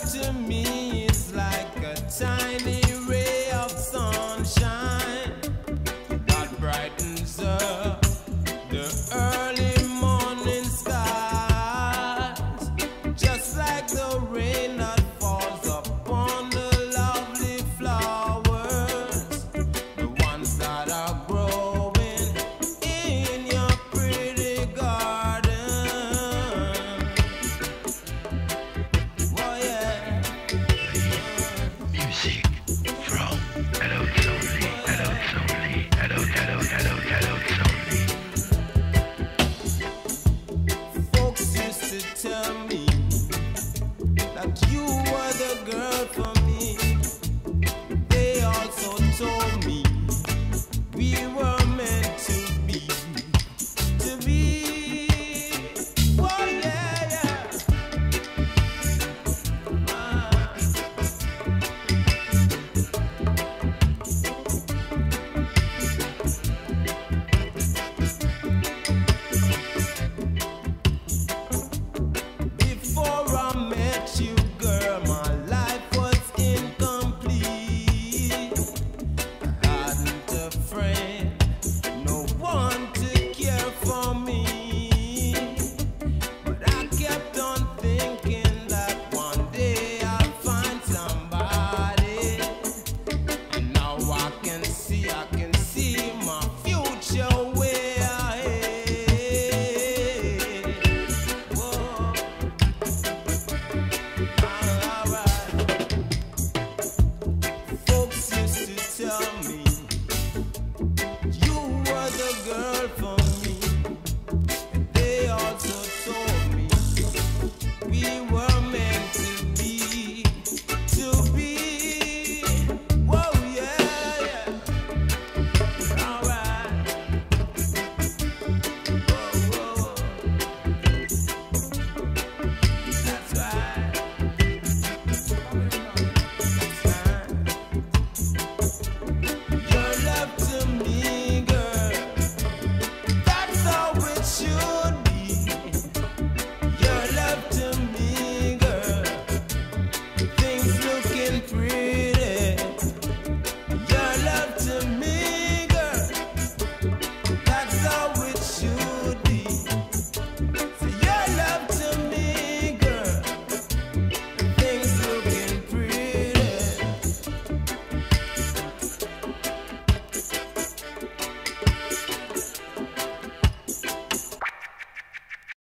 to me is like a tiny me that you were the girl for me.